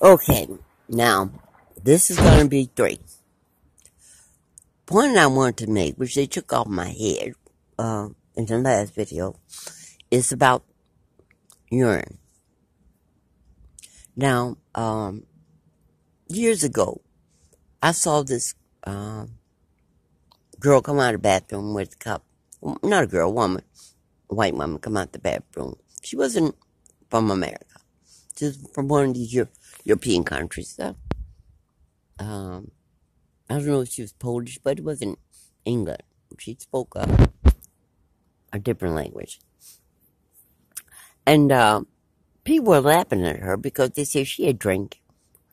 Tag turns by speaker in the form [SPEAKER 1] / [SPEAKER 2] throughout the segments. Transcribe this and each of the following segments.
[SPEAKER 1] Okay, now this is to be three. Point I want to make, which they took off my head uh, in the last video, is about urine. Now, um, years ago, I saw this um, girl come out of the bathroom with a cup. Not a girl, woman, a white woman come out the bathroom. She wasn't from America. Just from one of these Euro- European countries. So, um, I don't know if she was Polish, but it wasn't England. She spoke uh, a different language. And uh, people were laughing at her because they said she had drank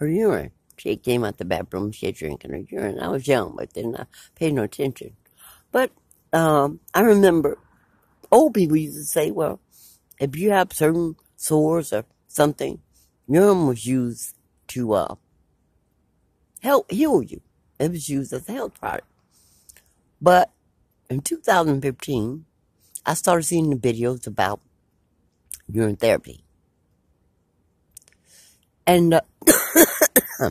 [SPEAKER 1] her urine. She came out the bathroom, she had drinking her urine. I was young, but didn't I pay no attention. But um, I remember old people used to say, well, if you have certain sores or something, urine was used to uh, help heal you. It was used as a health product. But in 2015, I started seeing the videos about urine therapy. And uh,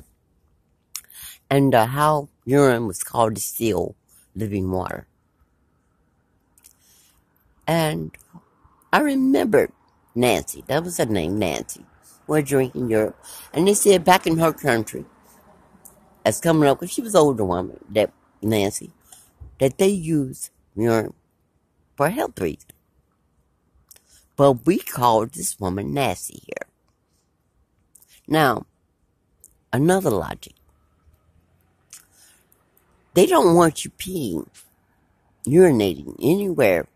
[SPEAKER 1] and uh, how urine was called distilled living water. And I remembered Nancy, that was her name, Nancy, were drinking Europe. And they said back in her country, as coming up, because she was older woman, that Nancy, that they use urine for health reasons. But we called this woman Nancy here. Now, another logic. They don't want you peeing, urinating anywhere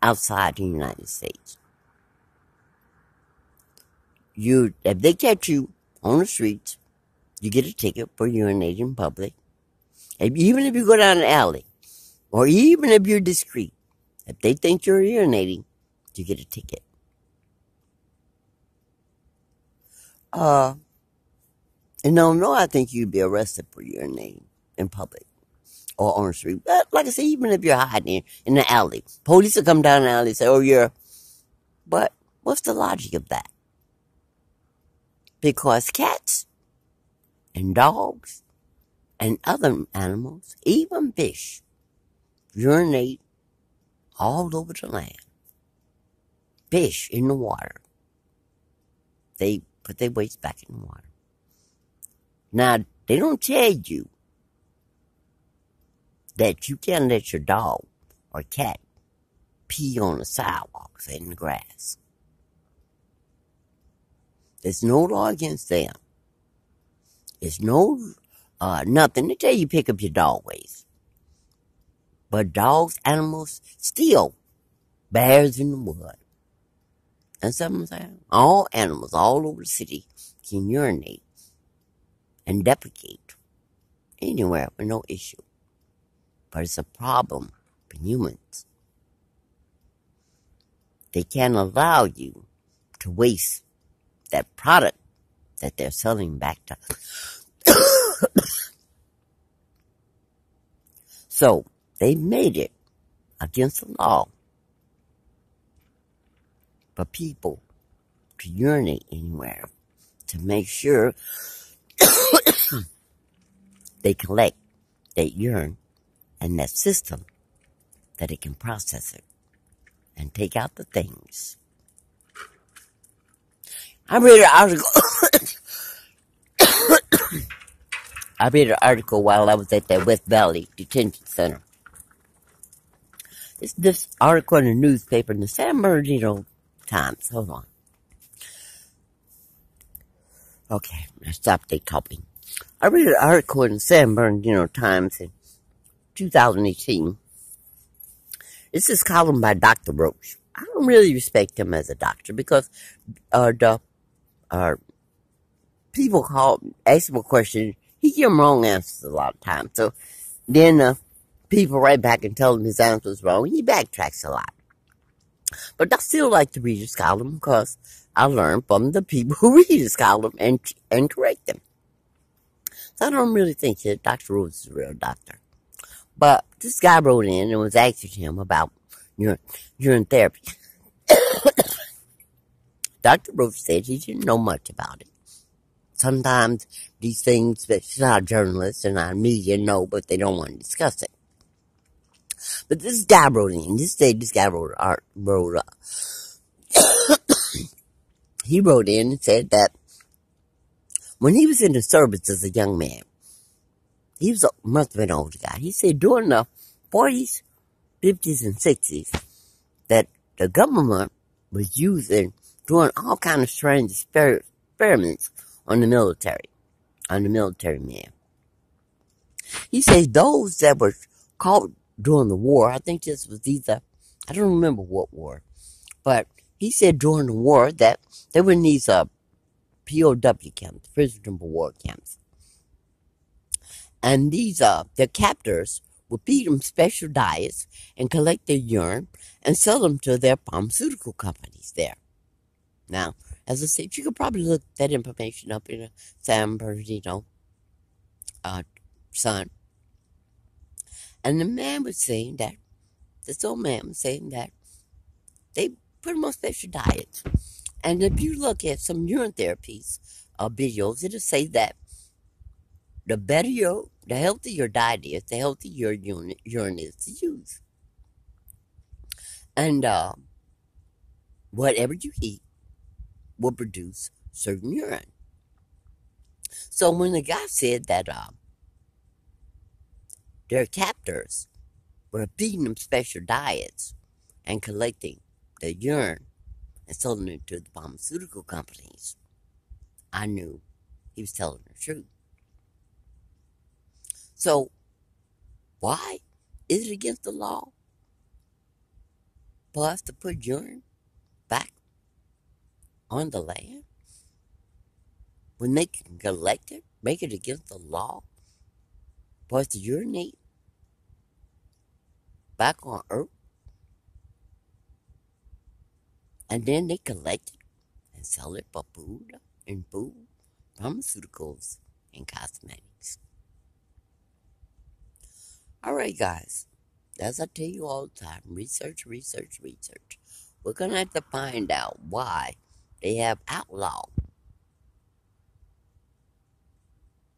[SPEAKER 1] outside the United States. You, if they catch you on the streets, you get a ticket for urinating in public. Even if you go down an alley, or even if you're discreet, if they think you're urinating, you get a ticket. Uh, in Illinois, I think you'd be arrested for urinating in public or on the street. But like I say, even if you're hiding in the alley, police will come down the alley and say, oh, you're. But what's the logic of that? Because cats and dogs and other animals, even fish, urinate all over the land. Fish in the water. They put their waste back in the water. Now, they don't tell you that you can't let your dog or cat pee on the sidewalks and the grass. There's no law against them. There's no uh, nothing to tell you pick up your dog waste. But dogs, animals, still bears in the wood. And some say all animals all over the city can urinate and defecate anywhere with no issue. But it's a problem for humans. They can't allow you to waste that product that they're selling back to. us. so they made it against the law for people to urinate anywhere to make sure they collect that urine and that system that it can process it and take out the things. I read an article. I read an article while I was at that West Valley Detention Center. It's this article in the newspaper in the San Bernardino Times. Hold on. Okay, I stopped they talking. I read an article in the San Bernardino Times in 2018. This is column by Dr. Roach. I don't really respect him as a doctor because uh, the uh, people call ask him a question, he give them wrong answers a lot of times. So then uh, people write back and tell him his answer was wrong. He backtracks a lot. But I still like to read his column because I learn from the people who read his column and and correct them. So I don't really think that Dr. Rose is a real doctor. But this guy wrote in and was asking him about urine, urine therapy. Dr. Rose said he didn't know much about it. sometimes these things that our journalists and our media know, but they don't want to discuss it. But this guy wrote in. This day, this guy wrote art wrote. Uh, he wrote in and said that when he was in the service as a young man, he was a, must have been an older guy. He said during the forties, fifties, and sixties that the government was using doing all kind of strange experiments on the military, on the military man. He says those that were caught during the war, I think this was either, I don't remember what war, but he said during the war that they were in these uh, POW camps, prisoner of war camps. And these, uh, their captors would feed them special diets and collect their urine and sell them to their pharmaceutical companies there. Now, as I said, you could probably look that information up in a San Bernardino uh, Sun. And the man was saying that, this old man was saying that they put them on special diets. And if you look at some urine therapies uh, videos, it'll say that the better your, the healthier your diet is, the healthier your urine, urine is to use. And uh, whatever you eat will produce certain urine. So when the guy said that uh, their captors were feeding them special diets and collecting the urine and selling it to the pharmaceutical companies, I knew he was telling the truth. So, why is it against the law for us to put urine on the land? When they can collect it, make it against the law for us to urinate back on Earth? And then they collect it and sell it for food and food, pharmaceuticals, and cosmetics. All right, guys. As I tell you all the time, research, research, research. We're going to have to find out why they have outlawed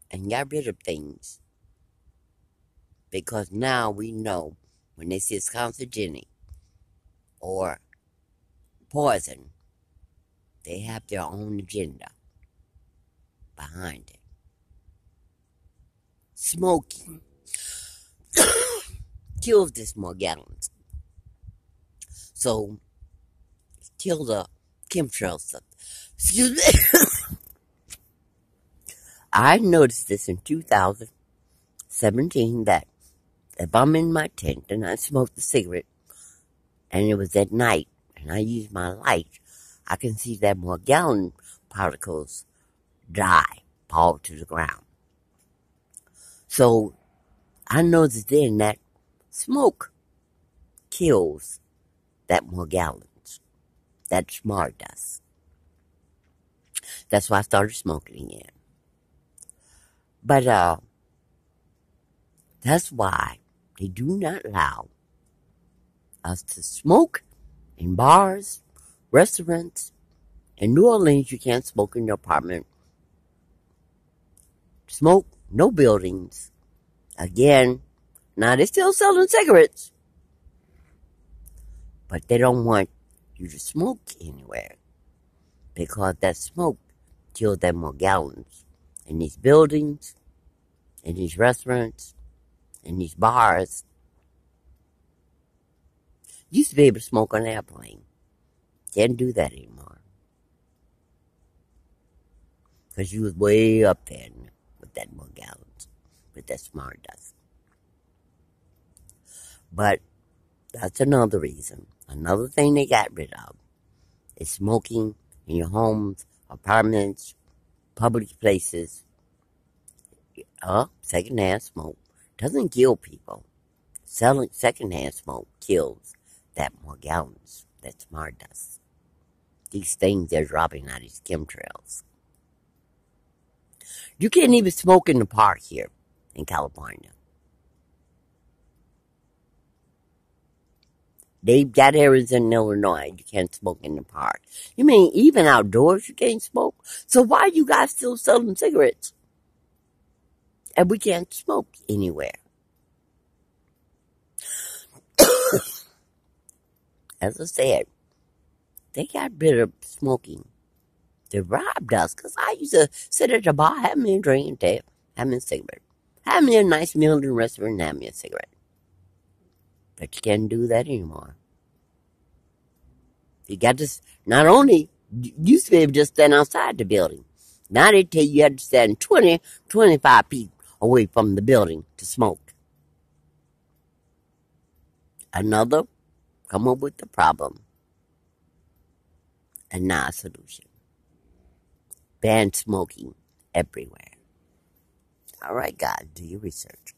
[SPEAKER 1] and got rid of things. Because now we know when they it's carcinogenic or poison, they have their own agenda behind it. Smoking kills this Morgellons. So, kill the chemtrails stuff. Excuse me. I noticed this in 2017 that if I'm in my tent and I smoke a cigarette and it was at night and I use my light, I can see that Morgellon particles die, fall to the ground. So I noticed then that smoke kills that Morgellons, that smart dust. That's why I started smoking again. But uh, that's why they do not allow us to smoke in bars, restaurants. In New Orleans, you can't smoke in your apartment. Smoke, no buildings. Again, now they're still selling cigarettes. But they don't want you to smoke anywhere. Because that smoke killed them Morgellons in these buildings, in these restaurants, in these bars. Used to be able to smoke on an airplane. Can't do that anymore. Because you was way up there with that Morgellons, with that smart dust. But that's another reason. Another thing they got rid of is smoking in your homes, apartments, public places. Uh, secondhand smoke doesn't kill people. Selling secondhand smoke kills that Morgellons, that smart dust. These things they're dropping out of these chemtrails. You can't even smoke in the park here in California. They've got areas in Illinois you can't smoke in the park. You mean even outdoors you can't smoke? So why you guys still selling cigarettes? And we can't smoke anywhere. As I said, they got rid of smoking. They robbed us because I used to sit at the bar, have me a drink, and have me a cigarette. Have me a nice meal in the restaurant, and have me a cigarette. But you can't do that anymore. You got to, not only, you used to be able to just stand outside the building. Now they tell you you have to stand 20, 25 feet away from the building to smoke. Another, come up with the problem and not a solution. Ban smoking everywhere. All right, God, do your research.